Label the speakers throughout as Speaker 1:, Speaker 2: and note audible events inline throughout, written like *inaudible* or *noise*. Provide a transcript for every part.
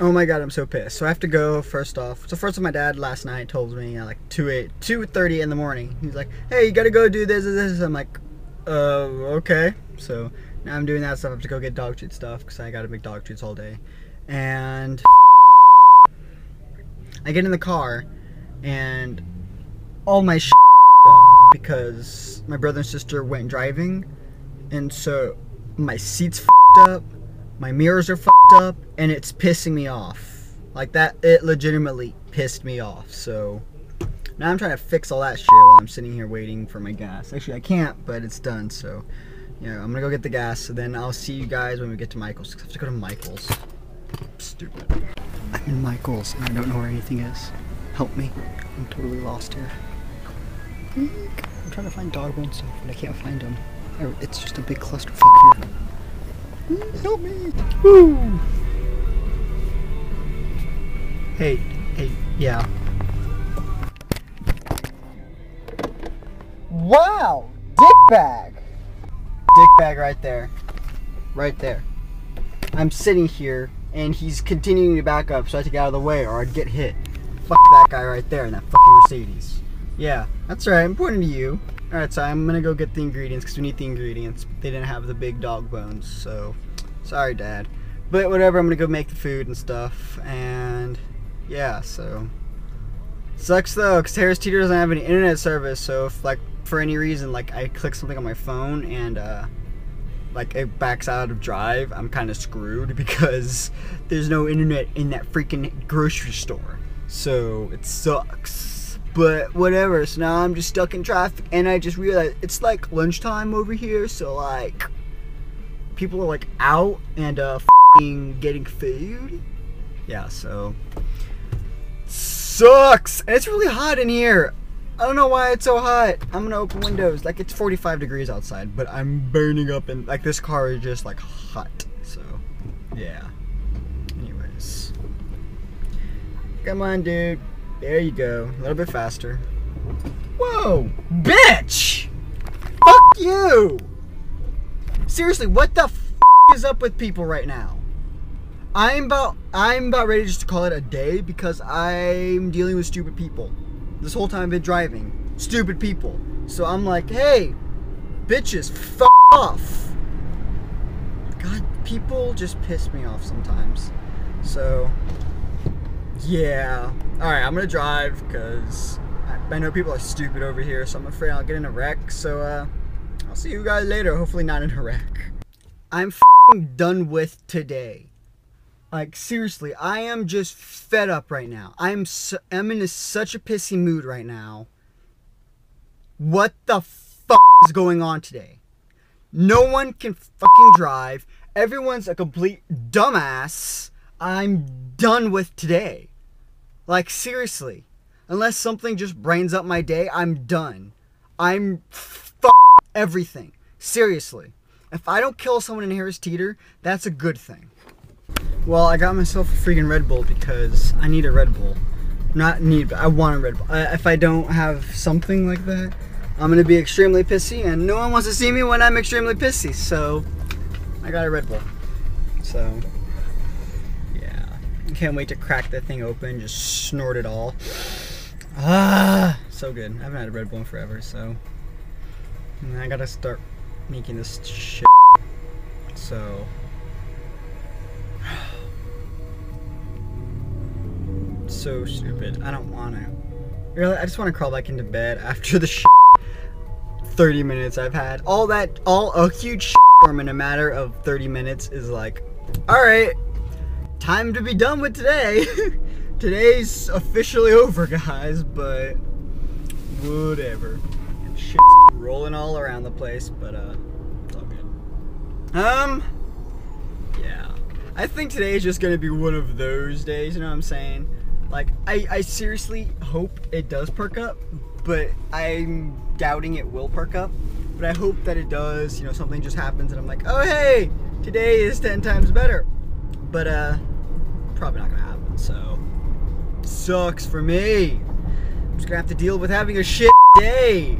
Speaker 1: Oh my god, I'm so pissed. So I have to go first off. So first of my dad last night told me at like 2 8 2:30 in the morning. He's like, "Hey, you got to go do this and this." I'm like, "Uh, okay." So now I'm doing that stuff. I have to go get dog treat stuff cuz I got to make dog treats all day. And I get in the car and all my because my brother and sister went driving and so my seats up my mirrors are fucked up and it's pissing me off. Like that it legitimately pissed me off so. Now i'm trying to fix all that shit while i'm sitting here waiting for my gas. Actually i can't but it's done so. Yeah i'm gonna go get the gas so then i'll see you guys when we get to michael's i have to go to michael's. Stupid. I'm in michael's and i don't know where anything is. Help me. I'm totally lost here. I'm trying to find dog bone stuff but i can't find them oh, it's just a big clusterfuck here Help me! Woo! Hey, hey, yeah. Wow! Dick bag! Dick bag right there. Right there. I'm sitting here and he's continuing to back up so I have to get out of the way or I'd get hit. Fuck that guy right there in that fucking Mercedes. Yeah, that's right, I'm pointing to you. Alright, so I'm gonna go get the ingredients because we need the ingredients. They didn't have the big dog bones, so sorry, Dad. But whatever, I'm gonna go make the food and stuff. And yeah, so sucks though, because Harris Teeter doesn't have any internet service. So if like for any reason, like I click something on my phone and uh, like it backs out of Drive, I'm kind of screwed *laughs* because there's no internet in that freaking grocery store. So it sucks. But whatever, so now I'm just stuck in traffic and I just realized it's like lunchtime over here, so like people are like out and uh getting food. Yeah, so sucks. And it's really hot in here. I don't know why it's so hot. I'm gonna open windows. Like it's 45 degrees outside, but I'm burning up and like this car is just like hot. So yeah. Anyways. Come on, dude. There you go. A little bit faster. Whoa! Bitch! Fuck you! Seriously, what the f is up with people right now? I'm about I'm about ready just to call it a day because I'm dealing with stupid people. This whole time I've been driving. Stupid people. So I'm like, hey, bitches, fuck off. God, people just piss me off sometimes. So yeah. Alright, I'm gonna drive because I, I know people are stupid over here, so I'm afraid I'll get in a wreck. So, uh, I'll see you guys later. Hopefully, not in a wreck. I'm done with today. Like, seriously, I am just fed up right now. I'm, so, I'm in a, such a pissy mood right now. What the fuck is going on today? No one can fucking drive. Everyone's a complete dumbass. I'm done with today. Like, seriously. Unless something just brains up my day, I'm done. I'm fuck everything. Seriously. If I don't kill someone in Harris Teeter, that's a good thing. Well, I got myself a freaking Red Bull because I need a Red Bull. Not need, but I want a Red Bull. I, if I don't have something like that, I'm gonna be extremely pissy, and no one wants to see me when I'm extremely pissy. So, I got a Red Bull. So, can't wait to crack that thing open, just snort it all. Ah, so good. I haven't had a Red Bull in forever, so I gotta start making this shit. So. *sighs* so stupid. I don't want to. Really, I just want to crawl back into bed *laughs* after the shit 30 minutes I've had. All that, all a huge shit form in a matter of 30 minutes is like, all right, time to be done with today. *laughs* Today's officially over, guys, but whatever. And shit's rolling all around the place, but uh, it's all good. Um, yeah. I think today is just gonna be one of those days, you know what I'm saying? Like, I, I seriously hope it does perk up, but I'm doubting it will perk up. But I hope that it does, you know, something just happens and I'm like, oh hey, today is 10 times better. But uh, probably not gonna happen. So sucks for me. I'm just gonna have to deal with having a shit day,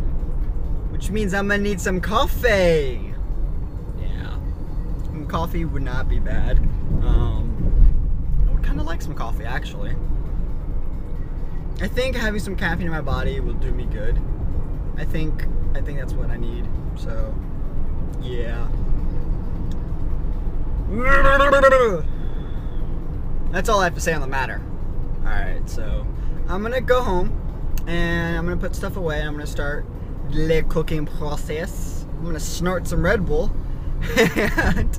Speaker 1: which means I'm gonna need some coffee. Yeah, coffee would not be bad. Um, what kind kind of like some coffee, actually. I think having some caffeine in my body will do me good. I think I think that's what I need. So, yeah. *laughs* That's all I have to say on the matter. Alright, so I'm gonna go home and I'm gonna put stuff away. And I'm gonna start the cooking process. I'm gonna snort some Red Bull *laughs* and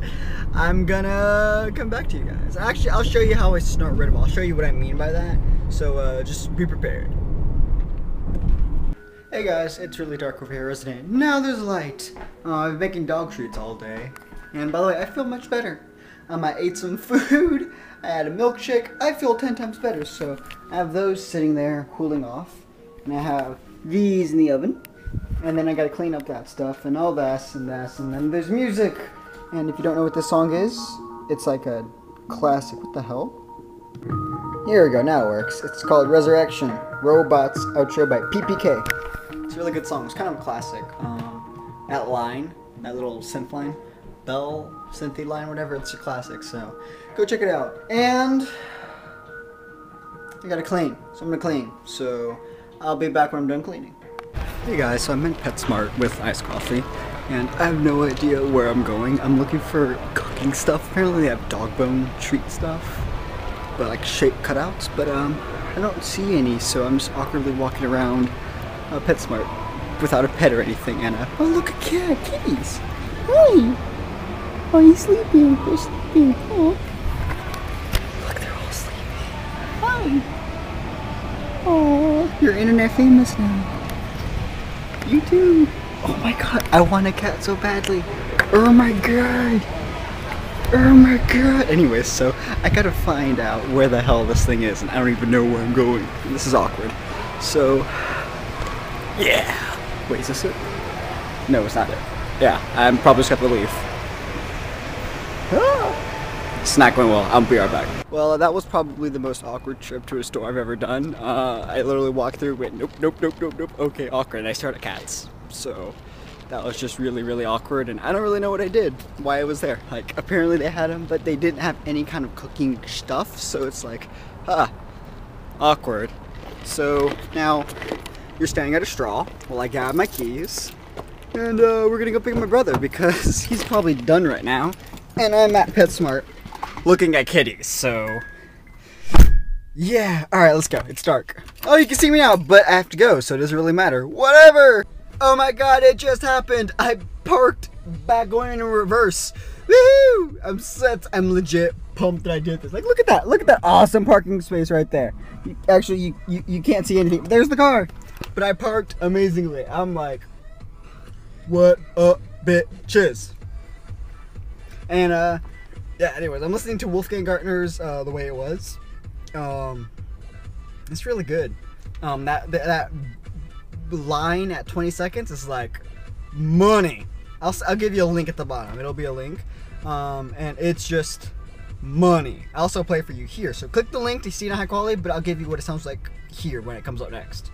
Speaker 1: I'm gonna come back to you guys. Actually, I'll show you how I snort Red Bull. I'll show you what I mean by that. So uh, just be prepared. Hey guys, it's really dark over here, isn't it? Now there's light. Uh, I've been making dog treats all day. And by the way, I feel much better. Um, I ate some *laughs* food, I had a milkshake, I feel 10 times better. So I have those sitting there cooling off. And I have these in the oven. And then I gotta clean up that stuff and all this and this. And then there's music. And if you don't know what this song is, it's like a classic. What the hell? Here we go, now it works. It's called Resurrection Robots Outro by PPK. It's a really good song. It's kind of a classic. Um, that line, that little synth line, bell synthy line, whatever, it's a classic. So go check it out. And I gotta clean, so I'm gonna clean. So I'll be back when I'm done cleaning. Hey guys, so I'm in PetSmart with iced coffee, and I have no idea where I'm going. I'm looking for cooking stuff. Apparently they have dog bone treat stuff, but like shape cutouts. But um, I don't see any, so I'm just awkwardly walking around uh, PetSmart without a pet or anything. And uh, oh look, a cat, kitties. Hi. Are you sleeping? They're sleeping. Oh. Look, they're all sleeping. Hi. Oh, you're internet famous now. You too. Oh my god, I want a cat so badly. Oh my god. Oh my god. Anyways, so I gotta find out where the hell this thing is, and I don't even know where I'm going. This is awkward. So, yeah. Wait, is this it? No, it's not it. Yeah, I'm probably just gonna leave. It's not going well. I'll be right back. Well, that was probably the most awkward trip to a store I've ever done. Uh, I literally walked through, went nope, nope, nope, nope, nope. Okay, awkward. And I started cats. So that was just really, really awkward. And I don't really know what I did, why I was there. Like, apparently they had them, but they didn't have any kind of cooking stuff. So it's like, ah, awkward. So now you're standing at a straw while I grab my keys. And uh, we're gonna go pick my brother because *laughs* he's probably done right now. And I'm at PetSmart looking at kitties, so. Yeah, alright, let's go. It's dark. Oh, you can see me now, but I have to go, so it doesn't really matter. Whatever! Oh my god, it just happened! I parked back going in reverse. Woohoo! I'm set. I'm legit pumped that I did this. Like, look at that. Look at that awesome parking space right there. Actually, you, you, you can't see anything. There's the car. But I parked amazingly. I'm like, what up, bitches? And, uh, yeah, anyways, I'm listening to Wolfgang Gartner's uh, The Way It Was. Um, it's really good. Um, that, that, that line at 20 seconds is like money. I'll, I'll give you a link at the bottom. It'll be a link. Um, and it's just money. I also play for you here. So click the link to see it in high quality, but I'll give you what it sounds like here when it comes up next.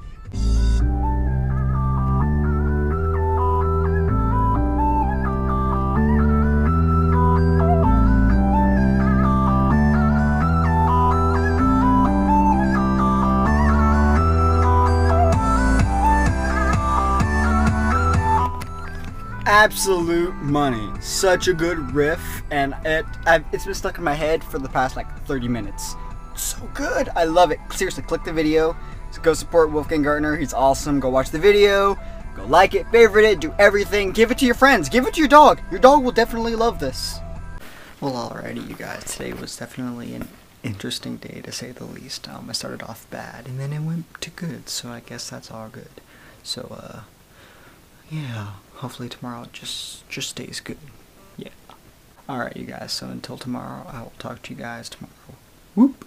Speaker 1: Absolute money. Such a good riff, and it I've, it's been stuck in my head for the past like 30 minutes. So good. I love it. Seriously, click the video. Go support Wolfgang Gartner. He's awesome. Go watch the video. Go like it, favorite it, do everything. Give it to your friends. Give it to your dog. Your dog will definitely love this. Well, alrighty, you guys. Today was definitely an interesting day to say the least. Um, I started off bad, and then it went to good. So I guess that's all good. So, uh, yeah, hopefully tomorrow just just stays good. Yeah. Alright, you guys, so until tomorrow, I will talk to you guys tomorrow. Whoop!